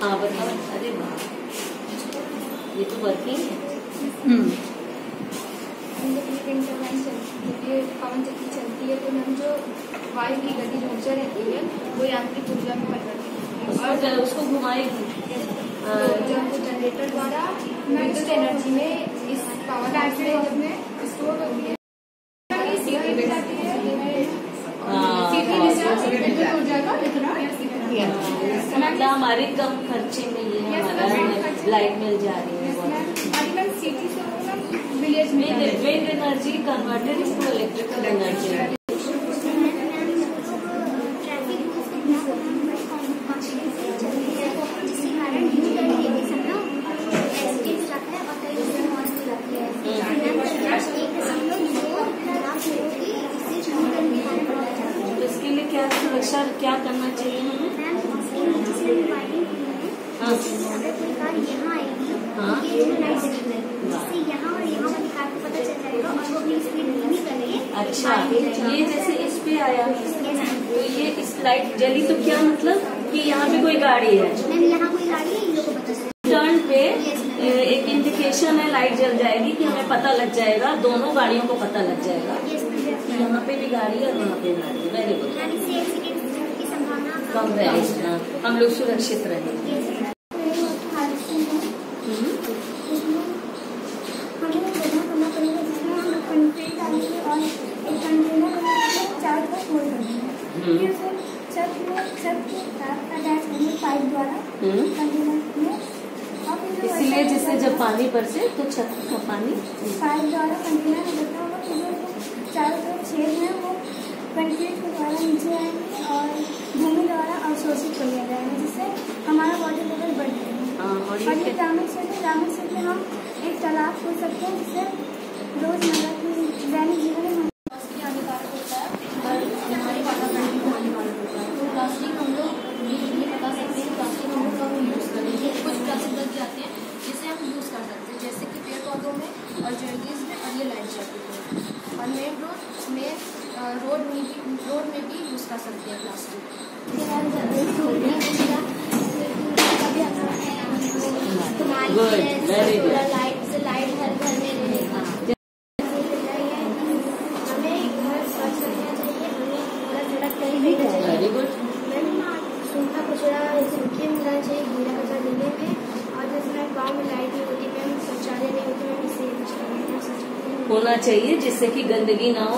हाँ बताओ अरे वाह। ये तो वर्किंग है। हम्म। चलती है पवन चक्की चलती है तो हम जो वायु की गति जो ऊर्जा रहती है वो यांत्रिक ऊर्जा में परिवर्तित होती है। और उसको घुमाएगी तो जब जनरेटर द्वारा विद्युत एनर्जी में इस पावर प्लांट में स्टोर होती है है। हाँ, सीटी में जाती है विद्युत ऊर्जा का इतना मतलब हमारे कम खर्चे में ये हमारा लाइट मिल जा रही है बहुत। अभी मैम सिटी से वो मैम विलेज में wind energy converted into electrical energy इसके लिए क्या सुरक्षा क्या करना चाहिए? अच्छा। ये जैसे इस पे आया तो ये इस लाइट जली तो क्या मतलब? कि यहाँ पे कोई गाड़ी है? यहाँ कोई गाड़ी है टर्न पे एक इंडिकेशन है लाइट जल जाएगी कि हमें पता लग जाएगा दोनों गाड़ियों को पता लग जाएगा कि यहाँ पे भी गाड़ी है और वहाँ पे गाड़ी है। वेरी गुड कम रहेगी हाँ, हम लोग सुरक्षित रहेंगे Yes, ma'am. हम्म, हमें जमा करना पड़ेगा जिसमें हम कंटेंट डालेंगे और एक कंटेनर को चारों तरफ़ होल्ड कर देंगे हम्म। फिर उसे छत में छत अटैच करेंगे पाइप द्वारा हम्म। कंटेनर में और फिर जो इसीलिए जिससे जब पानी बरसे तो छत का पानी पाइप द्वारा कंटेनर में लगता होगा फिर जो चारों तरफ़ छेद है वो कंक्रीट के द्वारा नीचे आएँगे और भूमि द्वारा अवशोषित जाएगा जिससे हमारा वाटर लेवल बढ़ जाएगा। हाँ, और और ये ये ग्रामीण क्षेत्र ग्रामीण क्षेत्र में हम एक तालाब खोल सकते हैं जिससे रोज़मर्रा की दैनिक जीवन में हम प्लास्टिक हानिकारक होता है और हमारे वातावरण भी हानिकारक होता है तो प्लास्टिक हम लोग ये ये बता सकते हैं प्लास्टिक हम लोग कम यूज़ करेंगे कुछ प्लास्टिक बच जाते हैं जिसे हम यूज़ कर सकते हैं जैसे कि पेड़ पौधों में और जर्गीज में और ये लाइट जाती है और मेन रोड में रोड में भी रोड में भी यूज़ कर सकते हैं plastic Good, very good. Light से लाइट हर घर में रहेगा हमें घर स्वच्छ रखना चाहिए हमें घर सड़क कहीं भी नहीं वेरी गुड सूखा कचरा सूखे में जाना चाहिए गीला कचरा देने में और जैसे गाँव में लाइट नहीं होती मैम शौचालय नहीं होती मैम इससे होना चाहिए जिससे कि गंदगी ना हो